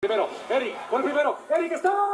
Primero, Eric, con el primero, Eric está.